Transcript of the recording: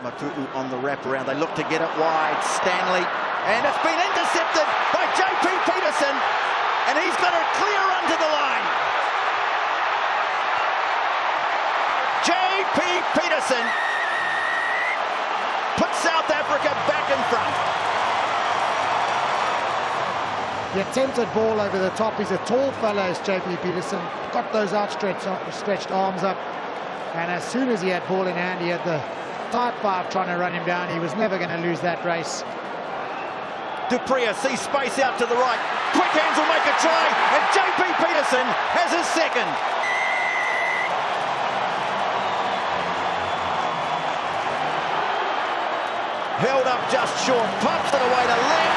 Matu'u on the wraparound. They look to get it wide. Stanley. And it's been intercepted by JP Pietersen. And he's got a clear run to the line. JP Pietersen puts South Africa back in front. The attempted ball over the top. He's a tall fellow, as JP Pietersen. Got those outstretched stretched arms up. And as soon as he had ball in hand, he had the tight five trying to run him down. He was never going to lose that race. du Preez sees space out to the right. Quick hands will make a try, and JP Pietersen has his second. Held up just short, pumps it away to Lambie,